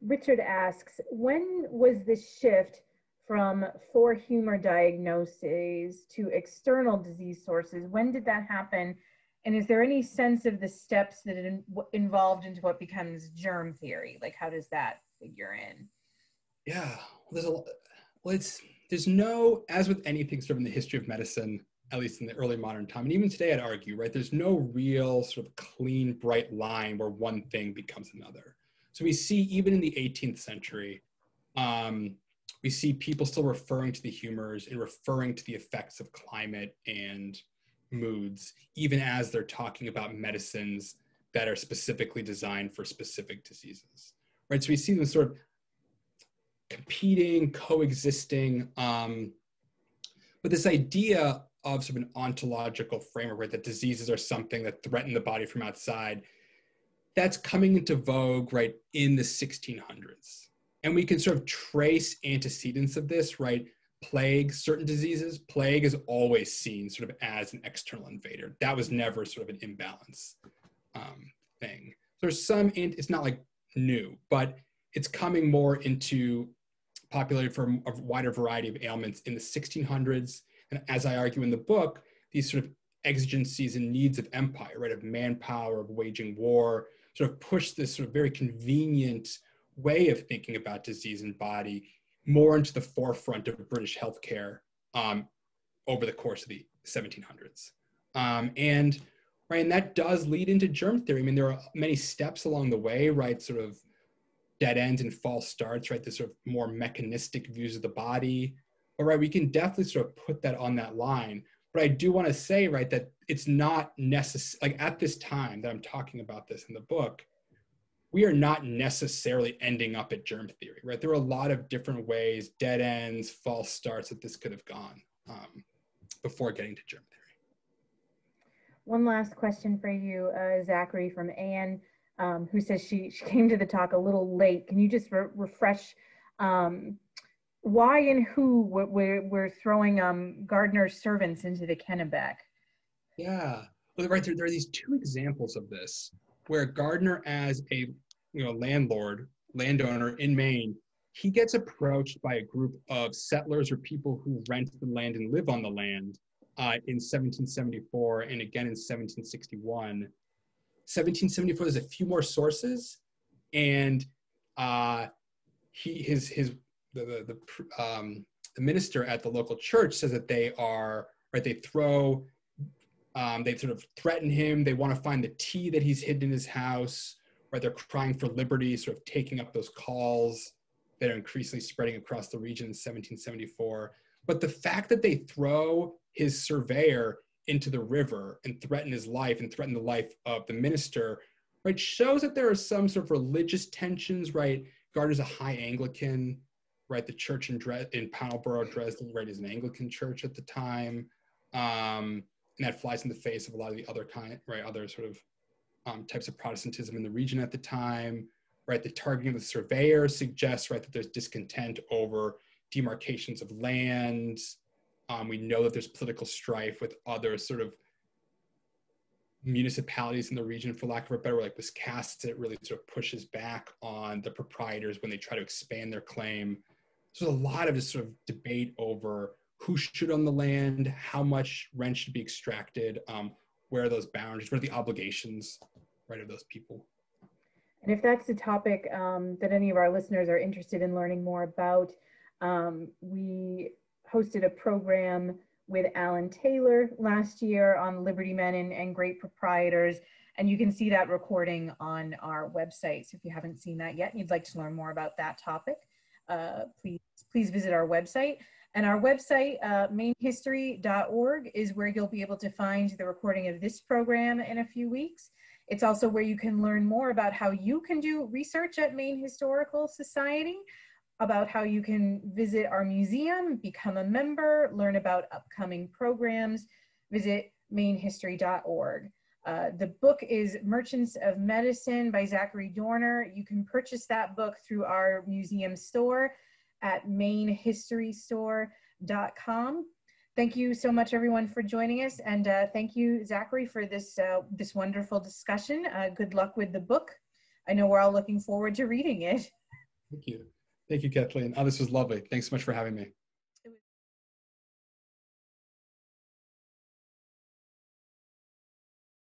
Richard asks, when was this shift from four humor diagnoses to external disease sources. When did that happen? And is there any sense of the steps that in, involved into what becomes germ theory? Like, how does that figure in? Yeah, there's a well, it's there's no as with anything sort of in the history of medicine, at least in the early modern time. And even today, I'd argue, right, there's no real sort of clean, bright line where one thing becomes another. So we see even in the 18th century, um, we see people still referring to the humors and referring to the effects of climate and moods, even as they're talking about medicines that are specifically designed for specific diseases. Right. So we see them sort of competing, coexisting. Um, but this idea of sort of an ontological framework, right, that diseases are something that threaten the body from outside, that's coming into vogue, right, in the 1600s. And we can sort of trace antecedents of this, right? Plague, certain diseases, plague is always seen sort of as an external invader. That was never sort of an imbalance um, thing. There's some, it's not like new, but it's coming more into popularity for a wider variety of ailments in the 1600s. And as I argue in the book, these sort of exigencies and needs of empire, right, of manpower, of waging war, sort of push this sort of very convenient way of thinking about disease and body more into the forefront of British healthcare um, over the course of the 1700s. Um, and right, and that does lead into germ theory. I mean, there are many steps along the way, right? Sort of dead ends and false starts, right? The sort of more mechanistic views of the body. But right, we can definitely sort of put that on that line. But I do want to say, right, that it's not necessary, like at this time that I'm talking about this in the book, we are not necessarily ending up at germ theory, right? There are a lot of different ways, dead ends, false starts that this could have gone um, before getting to germ theory. One last question for you, uh, Zachary, from Anne, um, who says she, she came to the talk a little late. Can you just re refresh um, why and who we're, we're throwing um, Gardiner's servants into the Kennebec? Yeah, well, right there, there are these two examples of this where Gardiner, as a you know landlord, landowner in Maine, he gets approached by a group of settlers or people who rent the land and live on the land uh, in 1774 and again in 1761. 1774, there's a few more sources, and uh, he his his the the, the, um, the minister at the local church says that they are right. They throw um, they sort of threaten him. They want to find the tea that he's hidden in his house, right? They're crying for liberty, sort of taking up those calls that are increasingly spreading across the region in 1774. But the fact that they throw his surveyor into the river and threaten his life and threaten the life of the minister, right, shows that there are some sort of religious tensions, right? Gardiner's a high Anglican, right? The church in, Dres- in Pownalborough, Dresden, right, is an Anglican church at the time. Um, and that flies in the face of a lot of the other kind, right, other sort of um, types of Protestantism in the region at the time, right? The targeting of the surveyor suggests, right, that there's discontent over demarcations of land. Um, we know that there's political strife with other sort of municipalities in the region, for lack of a better word, like it really sort of pushes back on the proprietors when they try to expand their claim. So there's a lot of this sort of debate over who should own the land, how much rent should be extracted, um, where are those boundaries, what are the obligations, right, of those people. And if that's a topic um, that any of our listeners are interested in learning more about, um, we hosted a program with Alan Taylor last year on Liberty Men and, and Great Proprietors. And you can see that recording on our website. So if you haven't seen that yet and you'd like to learn more about that topic, uh, please, please visit our website. And our website, uh, mainehistory.org, is where you'll be able to find the recording of this program in a few weeks. It's also where you can learn more about how you can do research at Maine Historical Society, about how you can visit our museum, become a member, learn about upcoming programs, visit mainehistory.org. Uh, the book is Merchants of Medicine by Zachary Dorner. You can purchase that book through our museum store at mainehistorystore.com. Thank you so much, everyone, for joining us, and uh, thank you, Zachary, for this uh, this wonderful discussion. Uh, good luck with the book. I know we're all looking forward to reading it. Thank you. Thank you, Kathleen. Oh, this was lovely. Thanks so much for having me.